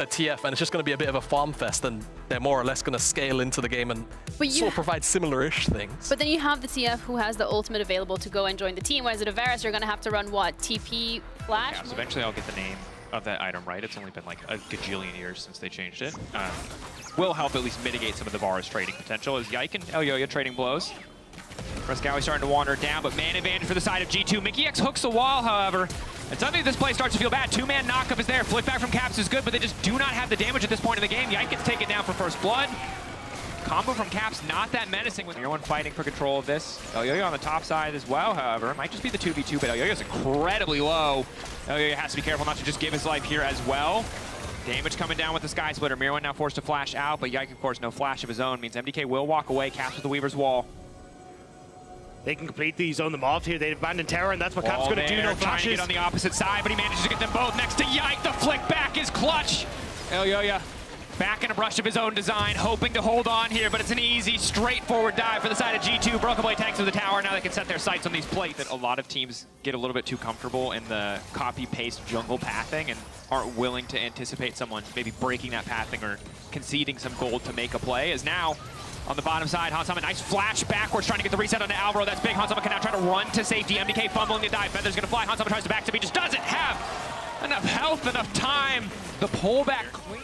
a TF and it's just going to be a bit of a farm fest and they're more or less going to scale into the game and But you sort of provide similar-ish things. But then you have the TF who has the ultimate available to go and join the team, whereas at Avaris, you're going to have to run what? TP Flash? Yeah, so eventually I'll get the name of that item right. It's only been like a gajillion years since they changed it. Um, will help at least mitigate some of the bar's trading potential as Yike and Elyoya trading blows. Fresskowy starting to wander down, but man advantage for the side of G2. Mikyx hooks the wall, however. And suddenly this play starts to feel bad. Two-man knockup is there. Flip back from Caps is good, but they just do not have the damage at this point in the game. Yike gets taken down for first blood. Combo from Caps, not that menacing. With everyone fighting for control of this. Elyoya on the top side as well, however. It might just be the 2v2, but Elyoya's incredibly low. Elyoya has to be careful not to just give his life here as well. Damage coming down with the Sky Splitter. Myrwn now forced to flash out, but Yike, of course, no flash of his own. Means MDK will walk away. Caps with the Weaver's Wall. They can completely zone them off here. They've abandoned Terror, and that's what Cap's oh, Wall going to do. there, No trying to get on the opposite side, but he manages to get them both next to Yike. The flick back is clutch. Elyoya back in a brush of his own design, hoping to hold on here, but it's an easy, straightforward dive for the side of G2. Broken Blade tanks to the tower. Now they can set their sights on these plates. That a lot of teams get a little bit too comfortable in the copy-paste jungle pathing and aren't willing to anticipate someone maybe breaking that pathing or conceding some gold to make a play. As now, on the bottom side, Hans Sama, nice flash backwards, trying to get the reset onto Alvaro. That's big. Hans Sama can now try to run to safety. MDK fumbling the dive. Feather's gonna fly. Hans Sama tries to back to he just doesn't have enough health, enough time. The pullback clean.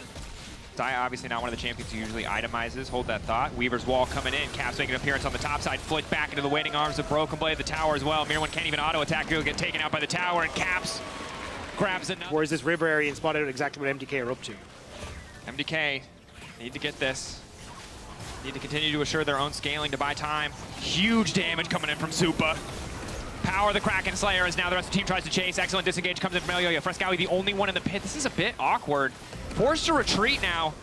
Xayah obviously not one of the champions who usually itemizes. Hold that thought. Weaver's wall coming in. Caps making an appearance on the top side. Flick back into the waiting arms of Broken Blade. The tower as well. Myrwn can't even auto attack. He'll get taken out by the tower. And Caps grabs another. Whereas this river area and spotted out exactly what MDK are up to. MDK need to get this. Need to continue to assure their own scaling to buy time. Huge damage coming in from Supa. Power the Kraken Slayer as now the rest of the team tries to chase. Excellent disengage comes in from Elyoya. Fresskowy the only one in the pit. This is a bit awkward. Forced to retreat now.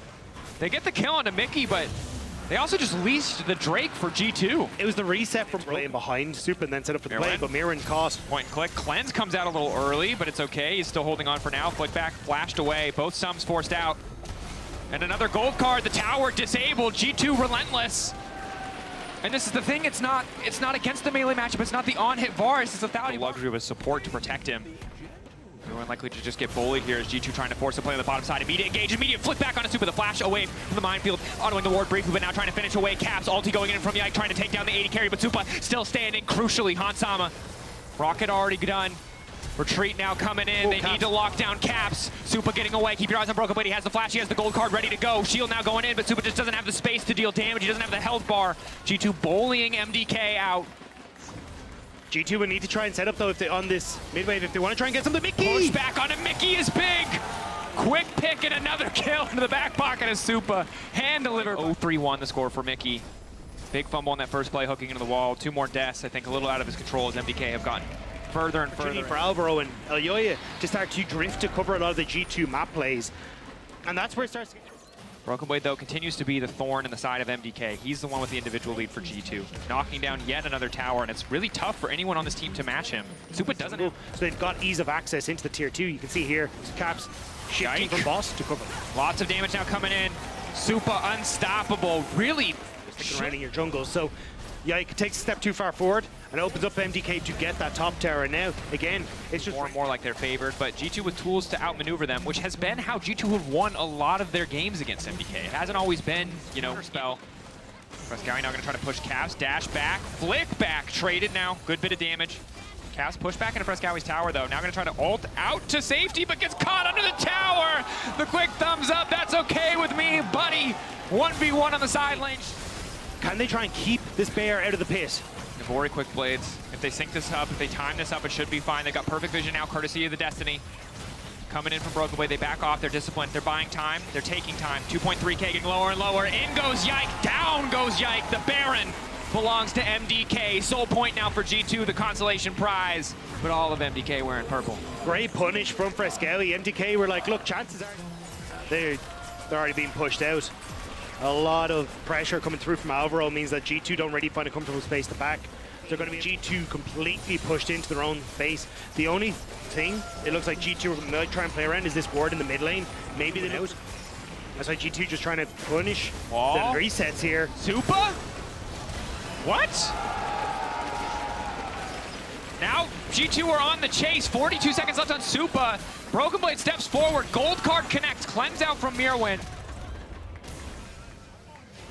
They get the kill onto Mickey, but they also just leased the Drake for G2. It was the reset from playing behind Supa and then set up for the play, but Myrwn cost. Point and click. Cleanse comes out a little early, but it's okay. He's still holding on for now. Flick back, flashed away. Both sums forced out. And another gold card. The tower disabled. G2 relentless. And this is the thing, it's not it's not against the melee matchup, it's not the on-hit Varus, it's without the luxury of a support to protect him. More likely to just get bullied here as G2 trying to force a play on the bottom side. Immediate engage, immediate flip back on a Supa, the flash away from the minefield, autoing the ward briefly, but now trying to finish away Caps. Ulti going in from the Yike, trying to take down the AD carry, but Supa still standing. Crucially, Hans Sama. Rocket already done. Retreat now coming in. Oh, they Caps. need to lock down Caps. Supa getting away. Keep your eyes on Broken Blade. He has the flash. He has the gold card ready to go. Shield now going in, but Supa just doesn't have the space to deal damage. He doesn't have the health bar. G2 bullying MDK out. G2 would need to try and set up though if they on this mid wave if they want to try and get something. Push Mickey! back on him. Mickey is big. Quick pick and another kill into the back pocket of Supa. Hand delivered. 0-3-1 the score for Mickey. Big fumble on that first play, hooking into the wall. Two more deaths, I think, a little out of his control as MDK have gotten further and further. for Alvaro and Elyoya to start to drift to cover a lot of the G2 map plays. And that's where it starts to get Broken Blade, though, continues to be the thorn in the side of MDK. He's the one with the individual lead for G2. Knocking down yet another tower, and it's really tough for anyone on this team to match him. Supa doesn't So they've got ease of access into the tier two. You can see here, Caps shifting Yike. from boss to cover. lots of damage now coming in. Supa unstoppable. Really Sticking around in your jungle. So Yike takes a step too far forward and opens up MDK to get that top tower. And now, again, it's just more and more like they're favored, but G2 with tools to outmaneuver them, which has been how G2 have won a lot of their games against MDK. It hasn't always been, you know, spell. Fresskowy now going to try to push Caps, dash back, flick back, traded now, good bit of damage. Caps push back into Fresskowy's tower though, now going to try to ult out to safety, but gets caught under the tower! The quick thumbs up, that's okay with me, buddy! 1v1 on the side lane. Can they try and keep this bear out of the pit? Navori quick blades. If they sync this up, if they time this up, it should be fine. They got perfect vision now, courtesy of the Destiny. Coming in from Broken Blade, they back off, they're disciplined, they're buying time, they're taking time. 2.3k getting lower and lower. In goes Yike, down goes Yike. The Baron belongs to MDK. Soul point now for G2, the consolation prize. But all of MDK wearing purple. Great punish from Fresskowy. MDK were like, look, chances are they're, they're already being pushed out. A lot of pressure coming through from Alvaro means that G2 don't really find a comfortable space to back. They're going to be G2 completely pushed into their own face. The only thing it looks like G2 might try and play around is this ward in the mid lane. Maybe they out. That's why G2 just trying to punish the resets here. Supa? What? Now G2 are on the chase. 42 seconds left on Supa. Broken Blade steps forward. Gold card connects. Cleanse out from Myrwn.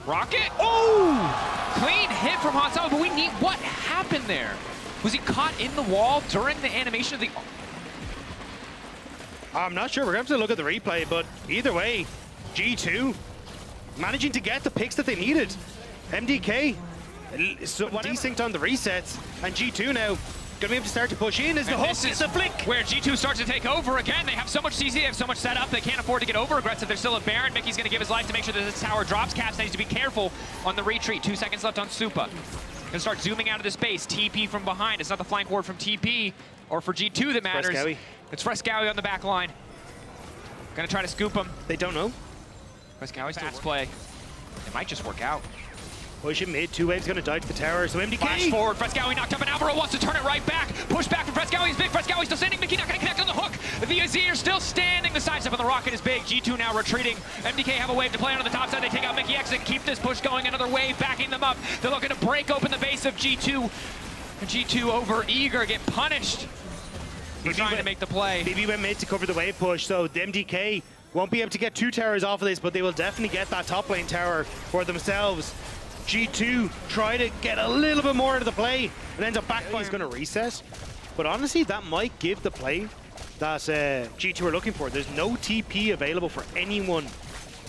Rocket. Oh! Clean hit from Hans Sama, but we need... What happened there? Was he caught in the wall during the animation of the... I'm not sure. We're going to have to look at the replay, but either way, G2 managing to get the picks that they needed. MDK so desynced on the resets, and G2 now Gonna be able to start to push in as the And hook this is is the flick. Where G2 starts to take over again. They have so much CC, they have so much set up, they can't afford to get over aggressive. They're still a Baron. Mickey's gonna give his life to make sure that this tower drops. Caps needs to be careful on the retreat. Two seconds left on Supa. Gonna start zooming out of the space. TP from behind. It's not the flank ward from TP or for G2 that matters. Fresskowy. It's Fresskowy on the back line. Gonna try to scoop him. They don't know. Fresskowy fast play. It might just work out. Push him mid, two waves gonna die to the tower, so MDK. Flash forward, Fresskowy knocked up, and Alvaro wants to turn it right back. Push back from Fresskowy is big. Fresskowy still standing. Mickey not gonna connect on the hook. The Azir still standing. The sidestep on the rocket is big. G2 now retreating. MDK have a wave to play on the top side. They take out Mikyx and keep this push going. Another wave backing them up. They're looking to break open the base of G2. G2 over eager, get punished. BB trying to make the play. BB went mid to cover the wave push, so the MDK won't be able to get two towers off of this, but they will definitely get that top lane tower for themselves. G2 try to get a little bit more into the play and ends up backfire. He's going to reset, but honestly, that might give the play that uh, G2 are looking for. There's no TP available for anyone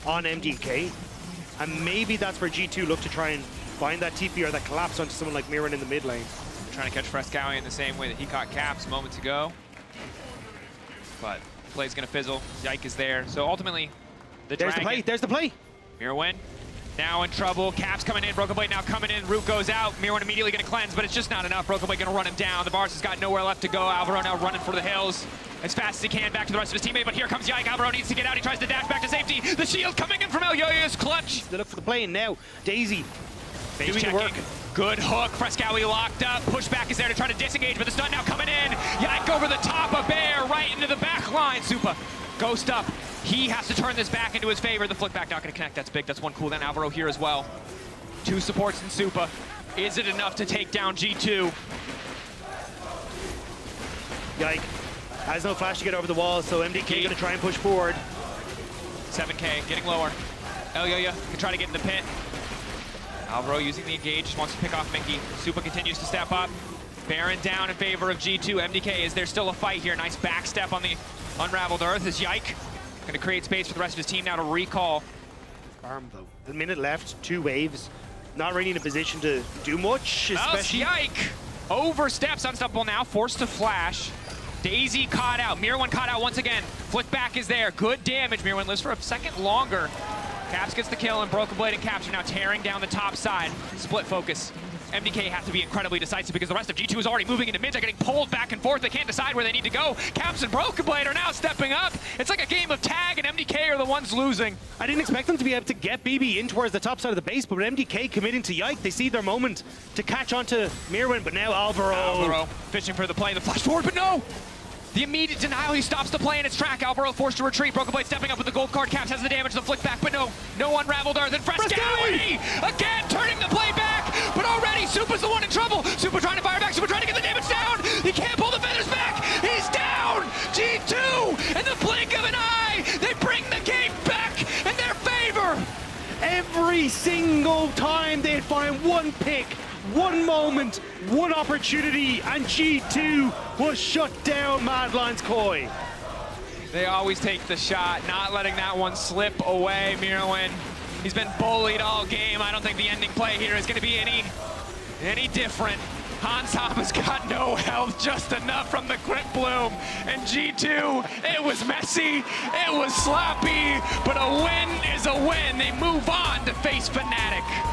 on MDK, and maybe that's where G2 look to try and find that TP or that collapse onto someone like Myrwn in the mid lane. Trying to catch Fresskowy in the same way that he caught Caps moments ago. But play's gonna fizzle. Yike is there. So ultimately, the There's the play, there's the play. Myrwn now in trouble. Caps coming in. Broken Blade now coming in. Root goes out. Myrwn immediately gonna cleanse, but it's just not enough. Broken Blade gonna run him down. The Bars has got nowhere left to go. Alvaro now running for the hills as fast as he can back to the rest of his teammate, but here comes Yike. Alvaro needs to get out. He tries to dash back to safety. The shield coming in from Elyoya's clutch. They look for the plane now. Daisy Base doing the checking. work. Good hook. Fresskowy locked up. Pushback is there to try to disengage, but the stun now coming in. Yike over the top of Bear right into the back line. Supa, ghost up. He has to turn this back into his favor. The flick back not going to connect. That's big. That's one cooldown. Alvaro here as well. Two supports in Supa. Is it enough to take down G2? Yike has no flash to get over the wall, so MDK going to try and push forward. 7k, getting lower. Oh, Elyoya can try to get in the pit. Alvaro using the engage, just wants to pick off Mickey. Supa continues to step up. Baron down in favor of G2. MDK, is there still a fight here? Nice back step on the unraveled earth as Yike. Gonna create space for the rest of his team now to recall. Arm though. A minute left, two waves. Not really in a position to do much, Else especially. Yike oversteps, unstoppable now, forced to flash. Daisy caught out, Myrwn caught out once again. Flick back is there, good damage. Myrwn lives for a second longer. Caps gets the kill, and Broken Blade and Caps are now tearing down the top side. Split focus. MDK have to be incredibly decisive because the rest of G2 is already moving into mid. They're getting pulled back and forth. They can't decide where they need to go. Caps and Broken Blade are now stepping up. It's like a game of tag, and MDK are the ones losing. I didn't expect them to be able to get BB in towards the top side of the base, but with MDK committing to Yike, they see their moment to catch onto Myrwn, but now Alvaro. Alvaro fishing for the play, the flash forward, but no! The immediate denial, he stops the play in its track. Alvaro forced to retreat. Broken Blade stepping up with the gold card. Caps has the damage, the flick back, but no, no unraveled earth. And Fresskowy again turning the play back, but already Supa's the one in trouble. Supa trying to fire back, Supa trying to get the damage down. He can't pull the feathers back. He's down. G2 in the blink of an eye. They bring the game back in their favor. Every single time they'd find one pick, one moment, one opportunity, and G2 was shut down MAD Lions KOI. They always take the shot, not letting that one slip away. Myrwn, he's been bullied all game. I don't think the ending play here is going to be any any different. Hans Sama's got no health, just enough from the quick bloom. And G2, it was messy, it was sloppy, but a win is a win. They move on to face Fnatic.